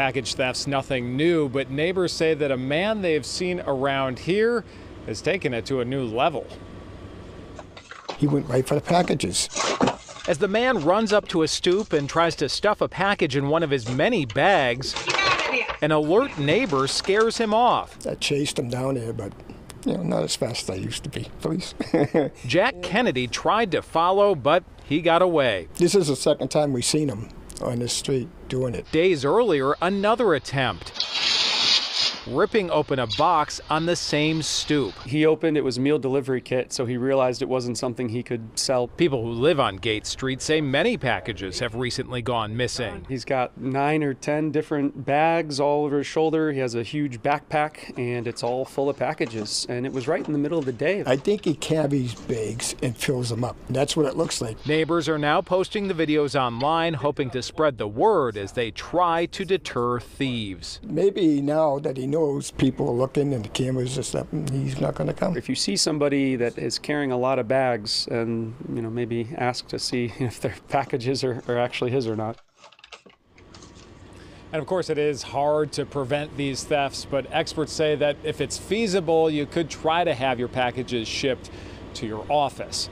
Package theft's nothing new, but neighbors say that a man they've seen around here has taken it to a new level. He went right for the packages. As the man runs up to a stoop and tries to stuff a package in one of his many bags, an alert neighbor scares him off. I chased him down there, but you know, not as fast as I used to be, please. Jack Kennedy tried to follow, but he got away. this is the second time we've seen him on the street doing it. Days earlier, another attempt. Ripping open a box on the same stoop. He opened it was a meal delivery kit, so he realized it wasn't something he could sell. People who live on Gate Street say many packages have recently gone missing. He's got nine or ten different bags all over his shoulder. He has a huge backpack, and it's all full of packages. And it was right in the middle of the day. I think he cabbies bags and fills them up. That's what it looks like. Neighbors are now posting the videos online, hoping to spread the word as they try to deter thieves. Maybe now that he knows people are looking and the cameras are stuff, he's not going to come. If you see somebody that is carrying a lot of bags, and you know maybe ask to see if their packages are, are actually his or not. And of course, it is hard to prevent these thefts, but experts say that if it's feasible, you could try to have your packages shipped to your office.